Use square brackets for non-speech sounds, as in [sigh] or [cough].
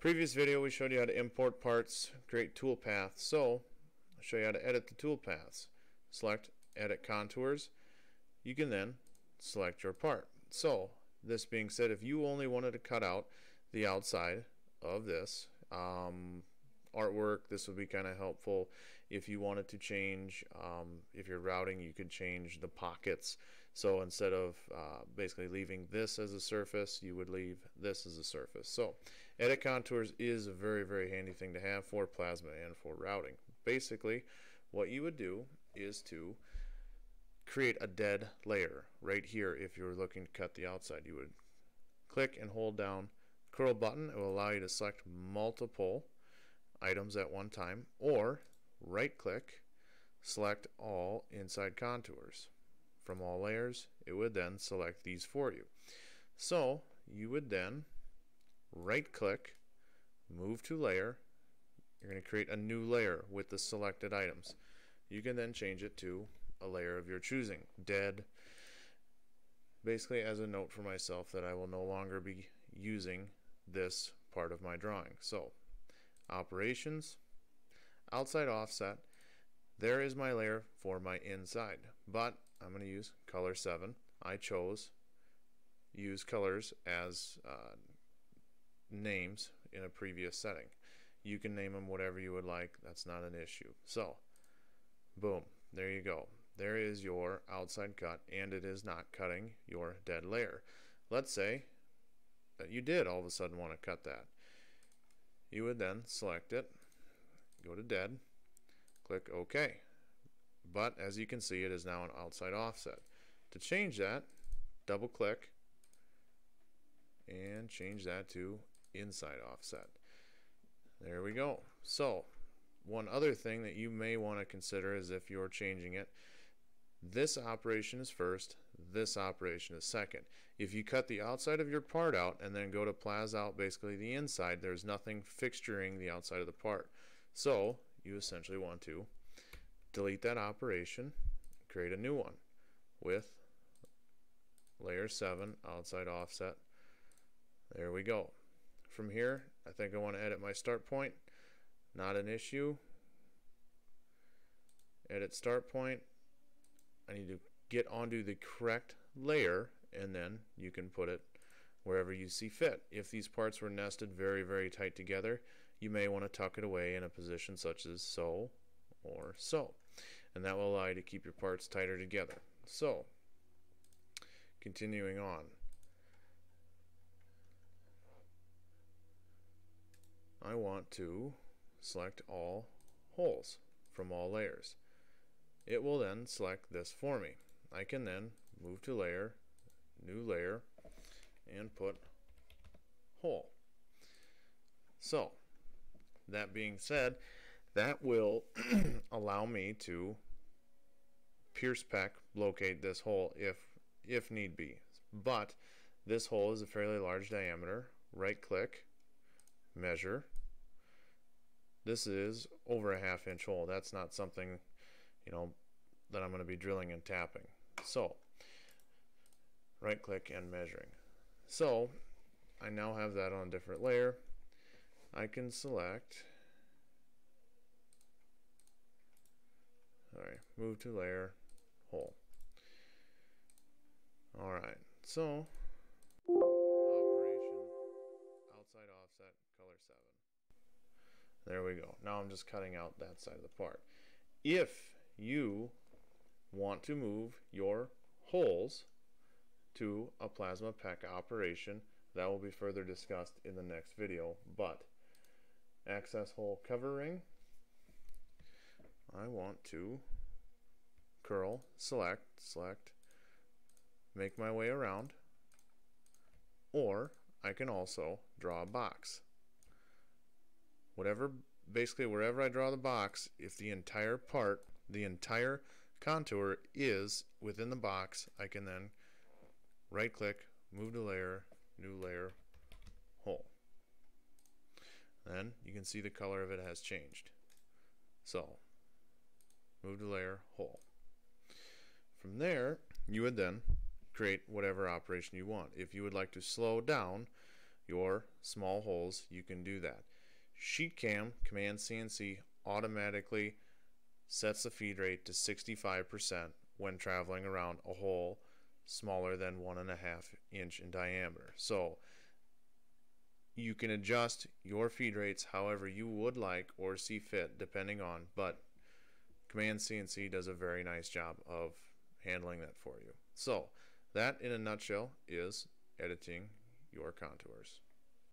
Previous video we showed you how to import parts, create toolpaths. So I'll show you how to edit the toolpaths. Select edit contours. You can then select your part. So this being said, if you only wanted to cut out the outside of this, um, artwork this would be kind of helpful if you wanted to change um, if you're routing you could change the pockets so instead of uh, basically leaving this as a surface you would leave this as a surface so edit contours is a very very handy thing to have for plasma and for routing. Basically what you would do is to create a dead layer right here. If you're looking to cut the outside you would click and hold down curl button. It will allow you to select multiple items at one time or right click select all inside contours. From all layers it would then select these for you. So you would then right click move to layer. You're going to create a new layer with the selected items. You can then change it to a layer of your choosing. Dead. Basically as a note for myself that I will no longer be using this part of my drawing. So operations, outside offset, there is my layer for my inside. But I'm going to use color 7. I chose use colors as uh, names in a previous setting. You can name them whatever you would like. That's not an issue. So, boom, there you go. There is your outside cut, and it is not cutting your dead layer. Let's say that you did all of a sudden want to cut that you would then select it, go to dead, click OK. But as you can see, it is now an outside offset. To change that, double click and change that to inside offset. There we go. So, one other thing that you may want to consider is if you're changing it, this operation is first, this operation is second. If you cut the outside of your part out and then go to plaz out basically the inside, there's nothing fixturing the outside of the part. So you essentially want to delete that operation, create a new one with layer 7 outside offset. There we go. From here, I think I want to edit my start point. Not an issue. Edit start point I need to get onto the correct layer and then you can put it wherever you see fit. If these parts were nested very, very tight together, you may want to tuck it away in a position such as so or so. And that will allow you to keep your parts tighter together. So, continuing on. I want to select all holes from all layers it will then select this for me. I can then move to layer, new layer, and put hole. So, that being said, that will [clears throat] allow me to pierce peck locate this hole if if need be. But this hole is a fairly large diameter. Right click, measure. This is over a half inch hole. That's not something you know, that I'm going to be drilling and tapping. So, right click and measuring. So, I now have that on a different layer. I can select, alright, move to layer, hole. Alright, so, operation, outside offset, color 7. There we go. Now I'm just cutting out that side of the part. If you want to move your holes to a plasma peck operation. That will be further discussed in the next video. But access hole covering, I want to curl, select, select, make my way around, or I can also draw a box. Whatever, basically wherever I draw the box, if the entire part the entire contour is within the box, I can then right click, move to layer, new layer, hole. Then you can see the color of it has changed. So, move to layer, hole. From there, you would then create whatever operation you want. If you would like to slow down your small holes, you can do that. SheetCam, Command CNC automatically sets the feed rate to 65% when traveling around a hole smaller than one and a half inch in diameter. So you can adjust your feed rates however you would like or see fit depending on, but Command CNC does a very nice job of handling that for you. So that in a nutshell is editing your contours.